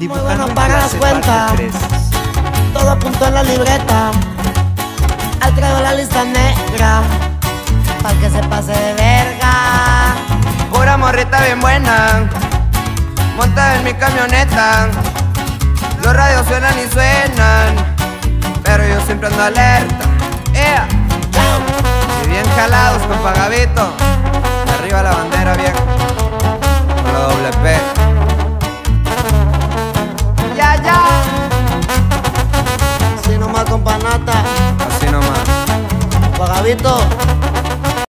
Dibujando bueno en para las cuentas. Todo apunto en la libreta. Al traigo la lista negra. Pa' que se pase de verga. Pura morrita bien buena, monta en mi camioneta. Los radios suenan y suenan, pero yo siempre ando alerta. ¡Ea! Y bien jalados con pagavito. Arriba la bandera Javito.